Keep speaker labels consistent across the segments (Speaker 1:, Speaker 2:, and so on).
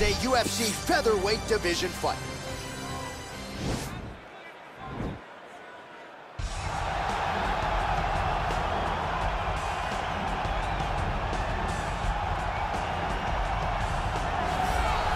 Speaker 1: is a UFC featherweight division fight.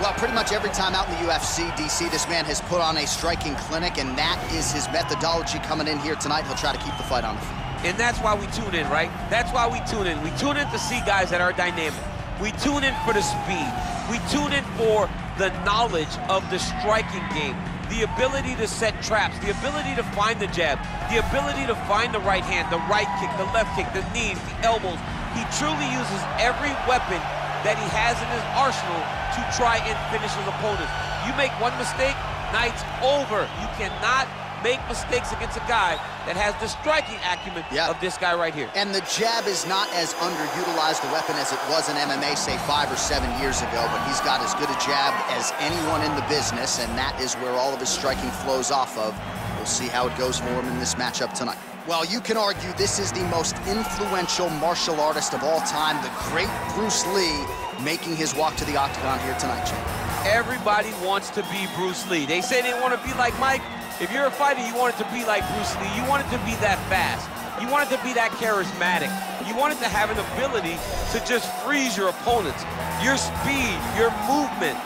Speaker 1: Well, pretty much every time out in the UFC, DC, this man has put on a striking clinic, and that is his methodology coming in here tonight. He'll try to keep the fight on the feet.
Speaker 2: And that's why we tune in, right? That's why we tune in. We tune in to see guys that are dynamic. We tune in for the speed. We tune in for the knowledge of the striking game, the ability to set traps, the ability to find the jab, the ability to find the right hand, the right kick, the left kick, the knees, the elbows. He truly uses every weapon that he has in his arsenal to try and finish his opponents. You make one mistake, night's over. You cannot make mistakes against a guy that has the striking acumen yeah. of this guy right here.
Speaker 1: And the jab is not as underutilized a weapon as it was in MMA, say, five or seven years ago, but he's got as good a jab as anyone in the business, and that is where all of his striking flows off of. We'll see how it goes for him in this matchup tonight. Well, you can argue this is the most influential martial artist of all time, the great Bruce Lee, making his walk to the octagon here tonight, Jim.
Speaker 2: Everybody wants to be Bruce Lee. They say they want to be like Mike. If you're a fighter, you want it to be like Bruce Lee. You want it to be that fast. You want it to be that charismatic. You want it to have an ability to just freeze your opponents. Your speed, your movement,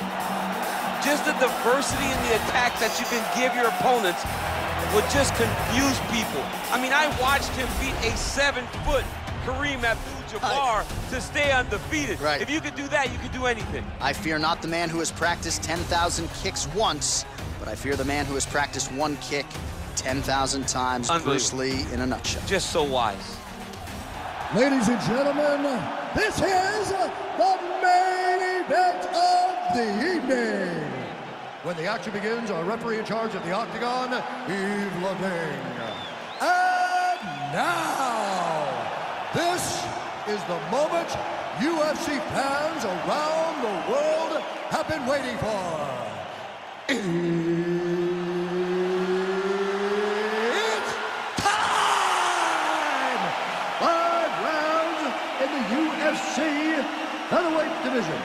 Speaker 2: just the diversity in the attacks that you can give your opponents would just confuse people. I mean, I watched him beat a seven-foot Kareem Abdul-Jabbar to stay undefeated.
Speaker 1: Right.
Speaker 2: If you could do that, you could do anything.
Speaker 1: I fear not the man who has practiced 10,000 kicks once, but I fear the man who has practiced one kick 10,000 times. Bruce Lee in a nutshell.
Speaker 2: Just so wise.
Speaker 3: Ladies and gentlemen, this is the main event of the evening. When the action begins, our referee in charge of the Octagon, Yves Lavigne. And now, this is the moment UFC fans around the world have been waiting for. It's time! Five rounds in the UFC featherweight division.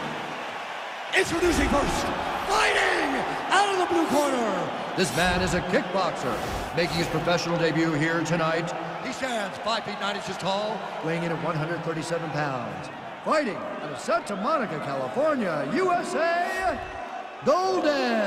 Speaker 3: Introducing first, fighting out of the blue corner. This man is a kickboxer, making his professional debut here tonight he stands 5 feet 9 inches tall, weighing in at 137 pounds. Fighting out of Santa Monica, California, USA, Golden.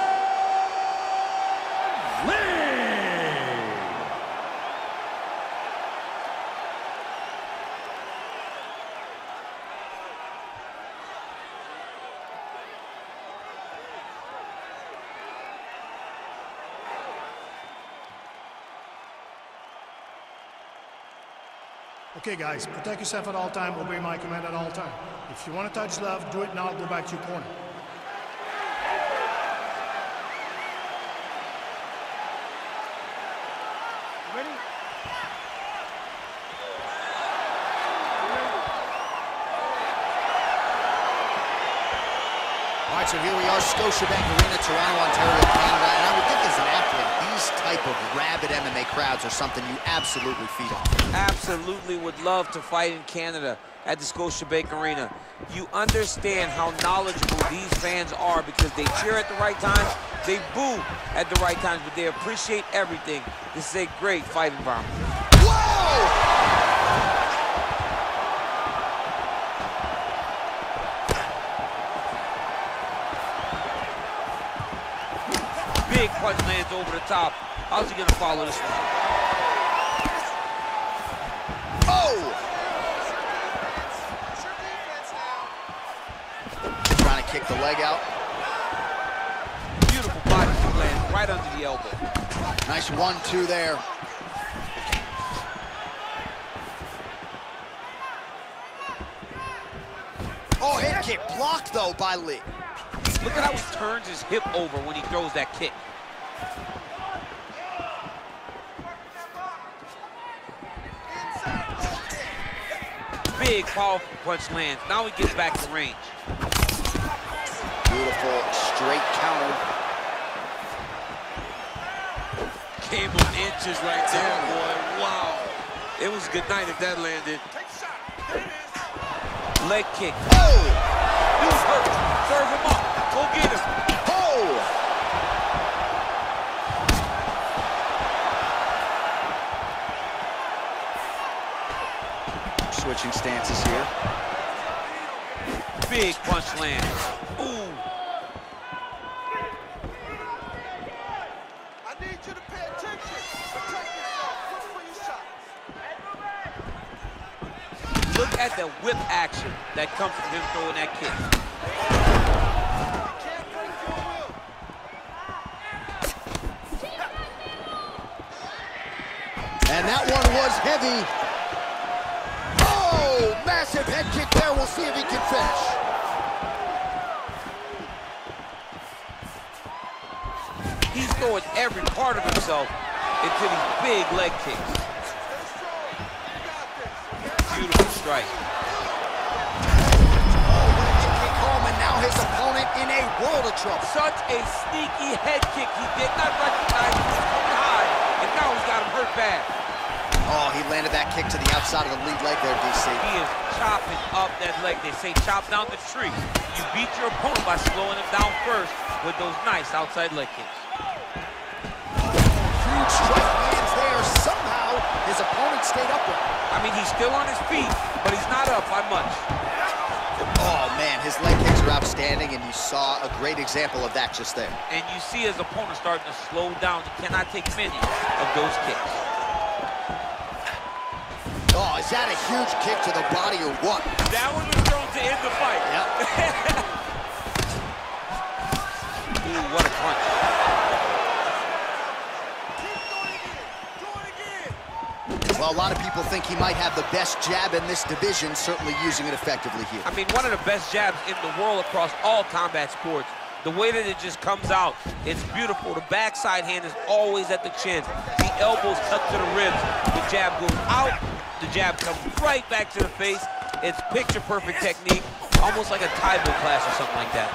Speaker 4: Okay, guys, protect yourself at all time, obey my command at all time. If you want to touch love, do it now, go back to your corner. Ready?
Speaker 1: All right, so here we are, Scotiabank Arena, Toronto, Ontario, Canada, and I would think as an athlete, these type of rabid MMA crowds are something you absolutely feed on.
Speaker 2: Absolutely would love to fight in Canada at the Scotiabank Arena. You understand how knowledgeable these fans are because they cheer at the right times, they boo at the right times, but they appreciate everything. This is a great fight environment. Big punch lands over the top. How's he gonna follow this one?
Speaker 1: Oh! Trying to kick the leg out.
Speaker 2: Beautiful body kick lands right under the elbow.
Speaker 1: Nice one-two there. Oh, head kick blocked, though, by Lee.
Speaker 2: Look at how he turns his hip over when he throws that kick. Big, powerful punch lands. Now he gets back to range.
Speaker 1: Beautiful straight counter.
Speaker 2: Came on inches right there, boy. Wow. It was a good night if that landed. Leg kick.
Speaker 1: Oh!
Speaker 2: Dude's hurt. Serve him up. Go get him.
Speaker 1: Switching stances here.
Speaker 2: Big punch land. Ooh.
Speaker 5: I need you to pay attention. Protect yourself. Look for your shot.
Speaker 2: Look at the whip action that comes from him throwing that kick.
Speaker 5: You can't break your will.
Speaker 1: And that one was heavy. Oh, massive head kick there. We'll see if he can finish.
Speaker 2: He's throwing every part of himself into these big leg kicks. Beautiful strike.
Speaker 1: Kick home, and now his opponent in a world of trouble.
Speaker 2: Such a sneaky head kick. He did not recognize he was coming high, and now he's got him hurt bad.
Speaker 1: Oh, he landed that kick to the outside of the lead leg there, DC.
Speaker 2: He is chopping up that leg. They say chop down the tree. You beat your opponent by slowing him down first with those nice outside leg kicks.
Speaker 1: Huge strike lands there. Somehow, his opponent stayed upright.
Speaker 2: I mean, he's still on his feet, but he's not up by much.
Speaker 1: Oh, man, his leg kicks are outstanding, and you saw a great example of that just there.
Speaker 2: And you see his opponent starting to slow down. He cannot take many of those kicks.
Speaker 1: Oh, is that a huge kick to the body or what?
Speaker 2: That one was thrown to end the fight.
Speaker 1: Yep.
Speaker 2: Ooh, what a punch.
Speaker 5: Keep doing it again. Do it again.
Speaker 1: Well, a lot of people think he might have the best jab in this division, certainly using it effectively here.
Speaker 2: I mean, one of the best jabs in the world across all combat sports. The way that it just comes out, it's beautiful. The backside hand is always at the chin. The elbows cut to the ribs. The jab goes out. The jab comes right back to the face. It's picture-perfect technique, almost like a Tae Bo class or something like that.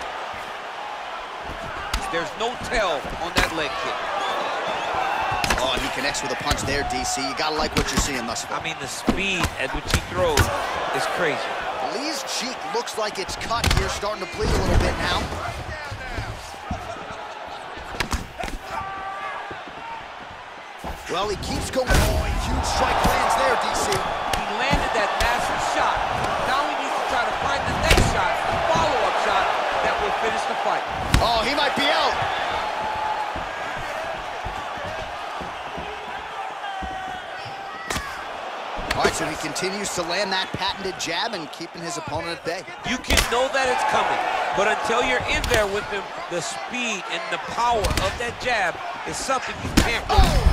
Speaker 2: There's no tell on that leg kick.
Speaker 1: Oh, and he connects with a punch there, DC. You gotta like what you're seeing thus far.
Speaker 2: I mean, the speed at which he throws is crazy.
Speaker 1: Lee's cheek looks like it's cut here, starting to bleed a little bit now. Well, he keeps going. Huge strike lands there, DC.
Speaker 2: He landed that massive shot. Now he needs to try to find the next shot, the follow-up shot, that will finish the fight.
Speaker 1: Oh, he might be out. All right, so he continues to land that patented jab and keeping his opponent at bay.
Speaker 2: You can know that it's coming, but until you're in there with him, the speed and the power of that jab is something you can't
Speaker 1: Oh, that's a seminal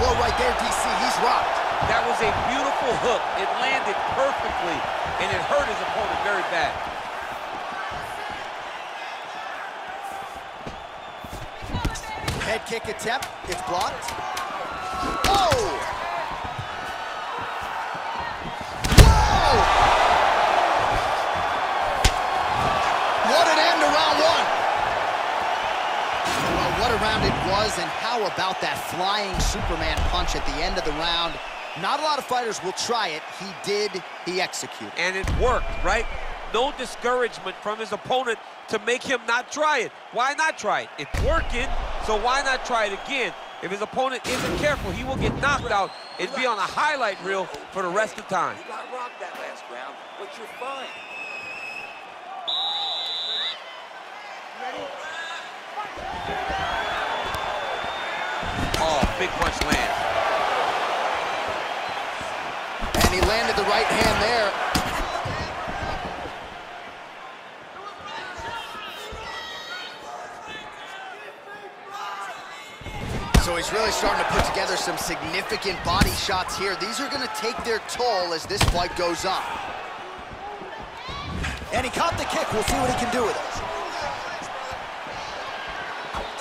Speaker 1: blow right there, DC. He's rocked.
Speaker 2: That was a beautiful hook. It landed perfectly, and it hurt his opponent very bad.
Speaker 1: Head kick attempt. It's blocked. Oh! Was, and how about that flying Superman punch at the end of the round? Not a lot of fighters will try it. He did. He executed.
Speaker 2: And it worked, right? No discouragement from his opponent to make him not try it. Why not try it? It's working, so why not try it again? If his opponent isn't careful, he will get knocked out and be on a highlight reel for the rest of time.
Speaker 6: You got rocked that last round, but you're fine.
Speaker 2: Oh, big punch lands.
Speaker 1: And he landed the right hand there. So he's really starting to put together some significant body shots here. These are going to take their toll as this fight goes on. And he caught the kick. We'll see what he can do with it.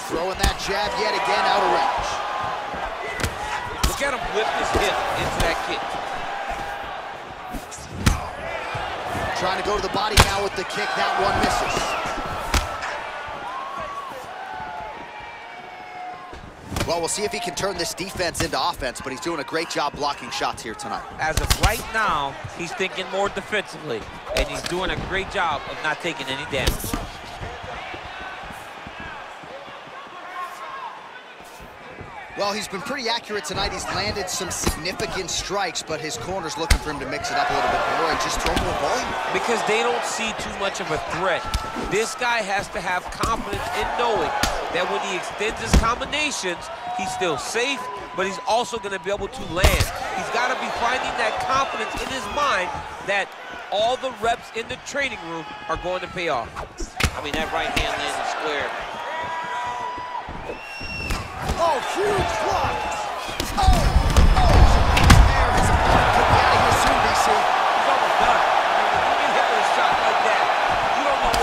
Speaker 1: Throwing that jab yet again out of range.
Speaker 2: Look at him whip his hip into that kick.
Speaker 1: Trying to go to the body now with the kick. That one misses. Well, we'll see if he can turn this defense into offense, but he's doing a great job blocking shots here tonight.
Speaker 2: As of right now, he's thinking more defensively, and he's doing a great job of not taking any damage.
Speaker 1: Well, he's been pretty accurate tonight. He's landed some significant strikes, but his corner's looking for him to mix it up a little bit more and just throw more volume.
Speaker 2: Because they don't see too much of a threat. This guy has to have confidence in knowing that when he extends his combinations, he's still safe, but he's also going to be able to land. He's got to be finding that confidence in his mind that all the reps in the training room are going to pay off.
Speaker 7: I mean, that right hand landed square.
Speaker 1: Huge block. Oh, oh. His opponent could be out of here soon, DC.
Speaker 2: He's almost done. Hit with a shot like that, you don't know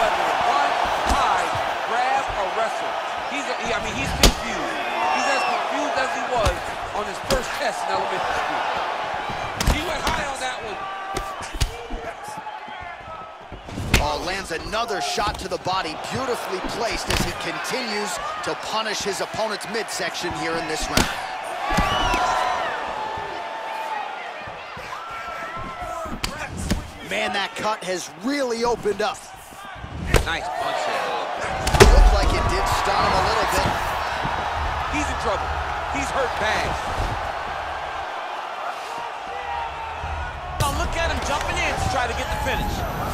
Speaker 2: grab, or wrestle. He's, a, he, I mean, he's confused. He's as confused as he was on his first test in elementary school.
Speaker 1: Lands another shot to the body, beautifully placed as he continues to punish his opponent's midsection here in this round. Man, that cut has really opened up.
Speaker 2: Nice punch there.
Speaker 1: Looked like it did stun him a little bit.
Speaker 2: He's in trouble. He's hurt bad. Now look at him jumping in to try to get the finish.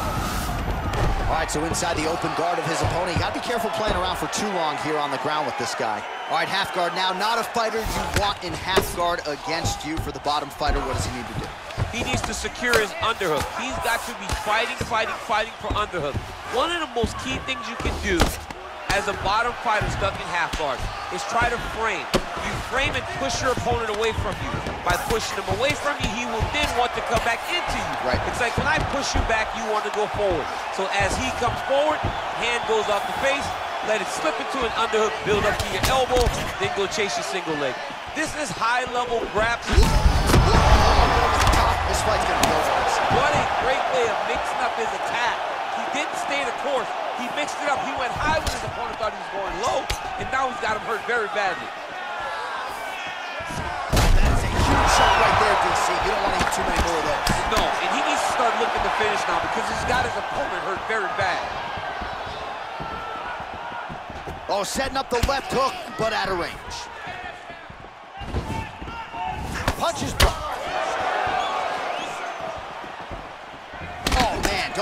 Speaker 1: All right, so inside the open guard of his opponent. You gotta be careful playing around for too long here on the ground with this guy. All right, half guard now. Not a fighter you want in half guard against you. For the bottom fighter, what does he need to do?
Speaker 2: He needs to secure his underhook. He's got to be fighting, fighting, fighting for underhook. One of the most key things you can do as a bottom fighter stuck in half guard is try to frame. You frame and push your opponent away from you. By pushing him away from you, he will then want to come back into you.
Speaker 1: Right.
Speaker 2: It's like when I push you back, you want to go forward. So as he comes forward, hand goes off the face, let it slip into an underhook, build up to your elbow, then go chase your single leg. This is high-level grappling.
Speaker 1: This fight's gonna be over.
Speaker 2: What a great way of mixing up his attack. He didn't stay the course. He mixed it up. He went high when his opponent thought he was going low, and now he's got him hurt very badly.
Speaker 1: Too many more of those.
Speaker 2: No, and he needs to start looking to finish now because he's got his opponent hurt very bad.
Speaker 1: Oh, setting up the left hook, but out of range. Punches blocked.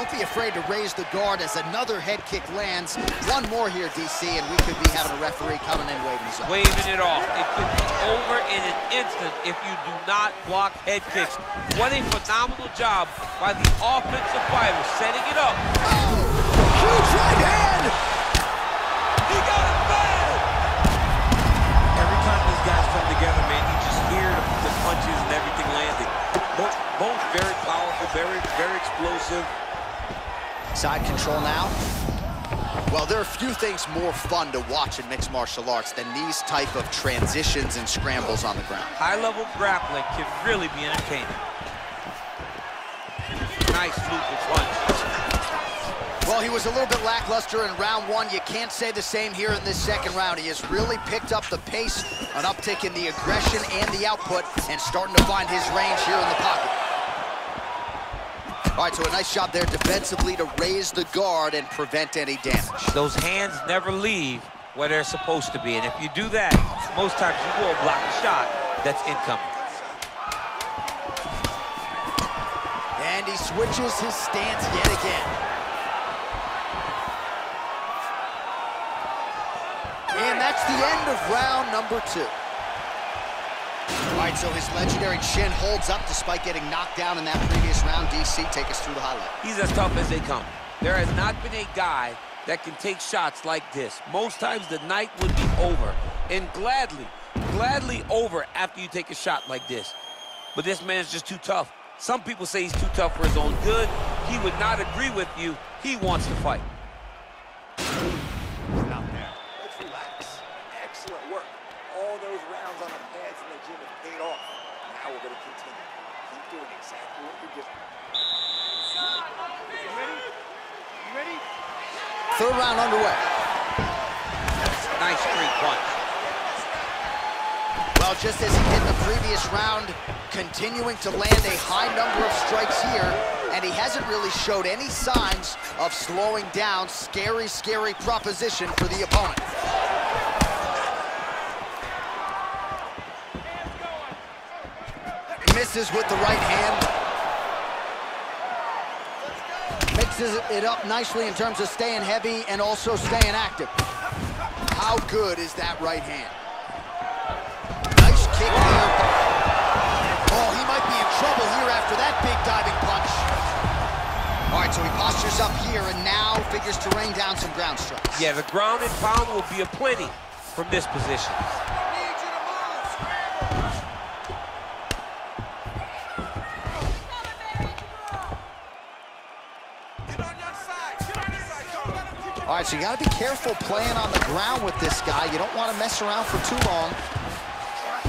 Speaker 1: Don't be afraid to raise the guard as another head kick lands. One more here, DC, and we could be having a referee coming in waving his arm.
Speaker 2: Waving it off. It could be over in an instant if you do not block head kicks. What a phenomenal job by the offensive fighter setting it up.
Speaker 1: Oh, huge right hand!
Speaker 2: He got it bad! Every time these guys come together, man, you just hear the, the punches and everything landing. Both, both very powerful, very, very explosive.
Speaker 1: Side control now. Well, there are a few things more fun to watch in mixed martial arts than these type of transitions and scrambles on the ground.
Speaker 2: High-level grappling can really be entertaining. Nice looping punch.
Speaker 1: Well, he was a little bit lackluster in round one. You can't say the same here in this second round. He has really picked up the pace, an uptick in the aggression and the output, and starting to find his range here in the pocket. All right, so a nice job there defensively to raise the guard and prevent any damage.
Speaker 2: Those hands never leave where they're supposed to be. And if you do that, most times you will block a shot that's incoming.
Speaker 1: And he switches his stance yet again. And that's the end of round number two. All right, so his legendary chin holds up despite getting knocked down in that previous round. DC, take us through the highlight.
Speaker 2: He's as tough as they come. There has not been a guy that can take shots like this. Most times the night would be over, and gladly, gladly over after you take a shot like this. But this man's just too tough. Some people say he's too tough for his own good. He would not agree with you. He wants to fight.
Speaker 6: Out there. Let's relax. Excellent work. All those rounds on the pads in gym have paid off. Now we're going to continue. Keep doing exactly what you're doing.
Speaker 1: Third round underway.
Speaker 2: Nice straight punch.
Speaker 1: Well, just as he did in the previous round, continuing to land a high number of strikes here, and he hasn't really showed any signs of slowing down. Scary, scary proposition for the opponent. Misses with the right hand. Mixes it up nicely in terms of staying heavy and also staying active. How good is that right hand? Nice kick here. Oh, he might be in trouble here after that big diving punch. All right, so he postures up here and now figures to rain down some ground strikes.
Speaker 2: Yeah, the ground and pound will be a plenty from this position.
Speaker 1: So you got to be careful playing on the ground with this guy. You don't want to mess around for too long.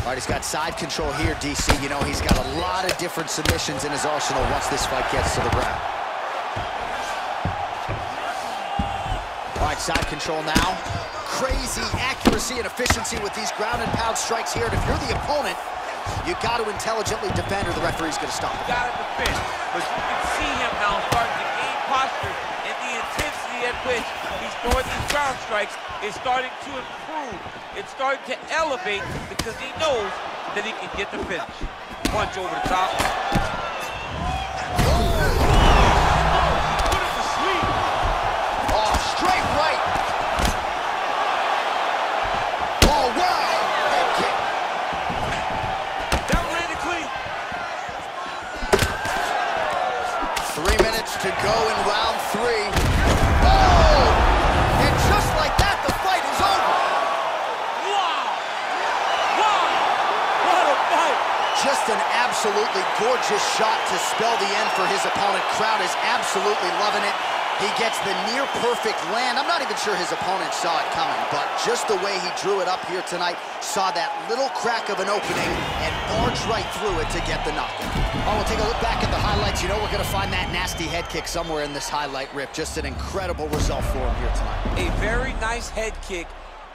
Speaker 1: All right, he's got side control here, DC. You know, he's got a lot of different submissions in his arsenal once this fight gets to the ground. All right, side control now. Crazy accuracy and efficiency with these ground and pound strikes here. And if you're the opponent, you got to intelligently defend or the referee's going to stop it.
Speaker 2: Got to defend, but you can see him now starting to gain posture at which he's throwing these ground strikes is starting to improve. It's starting to elevate because he knows that he can get the finish. Punch over the top. Put him to sleep.
Speaker 1: Oh, straight right. Oh, wow. Head kick.
Speaker 2: That landed clean.
Speaker 1: Three minutes to go in absolutely gorgeous shot to spell the end for his opponent. Crowd is absolutely loving it. He gets the near perfect land. I'm not even sure his opponent saw it coming, but just the way he drew it up here tonight, saw that little crack of an opening and barged right through it to get the knockout. Oh, we'll take a look back at the highlights. You know we're going to find that nasty head kick somewhere in this highlight rip. Just an incredible result for him here tonight.
Speaker 2: A very nice head kick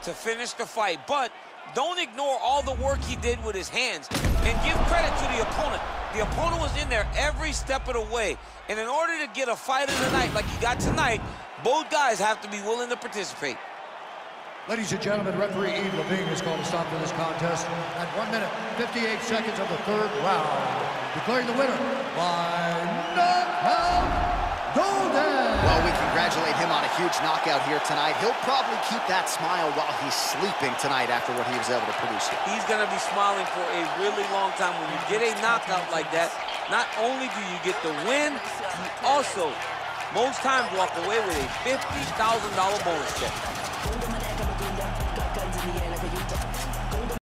Speaker 2: to finish the fight, but don't ignore all the work he did with his hands and give credit to the opponent. The opponent was in there every step of the way. And in order to get a fight of the night like he got tonight, both guys have to be willing to participate.
Speaker 3: Ladies and gentlemen, referee Yves Lavigne has called a stop to this contest at 1 minute, 58 seconds of the third round, declaring the winner by knockout, Golden.
Speaker 1: Him on a huge knockout here tonight. He'll probably keep that smile while he's sleeping tonight after what he was able to produce here.
Speaker 2: He's going to be smiling for a really long time. When you get a knockout like that, not only do you get the win, you also, most times, walk away with a $50,000 bonus check.